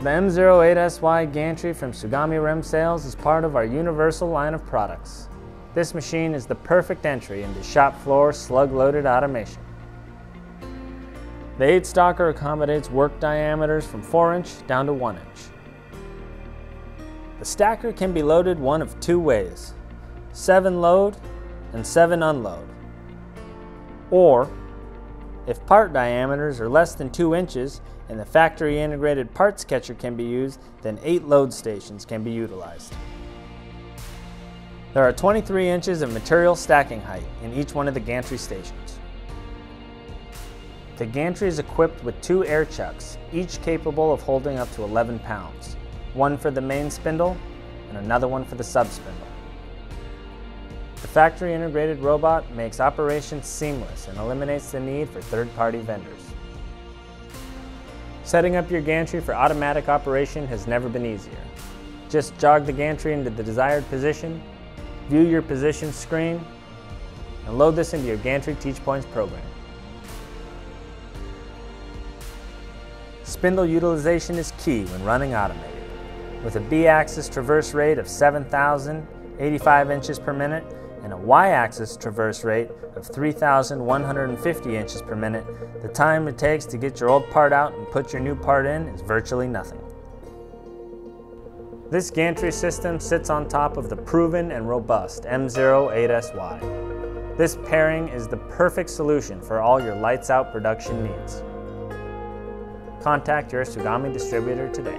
The M08SY gantry from Tsugami Rem Sales is part of our universal line of products. This machine is the perfect entry into shop floor slug-loaded automation. The 8 stacker accommodates work diameters from 4 inch down to 1 inch. The stacker can be loaded one of two ways, 7 load and 7 unload. Or, if part diameters are less than 2 inches and the factory integrated parts catcher can be used, then 8 load stations can be utilized. There are 23 inches of material stacking height in each one of the gantry stations. The gantry is equipped with two air chucks, each capable of holding up to 11 pounds, one for the main spindle and another one for the sub-spindle. The factory integrated robot makes operations seamless and eliminates the need for third-party vendors. Setting up your gantry for automatic operation has never been easier. Just jog the gantry into the desired position View your position screen and load this into your Gantry Teach Points program. Spindle utilization is key when running automated. With a B-axis traverse rate of 7,085 inches per minute and a Y-axis traverse rate of 3,150 inches per minute, the time it takes to get your old part out and put your new part in is virtually nothing. This gantry system sits on top of the proven and robust M08SY. This pairing is the perfect solution for all your lights out production needs. Contact your Tsugami distributor today.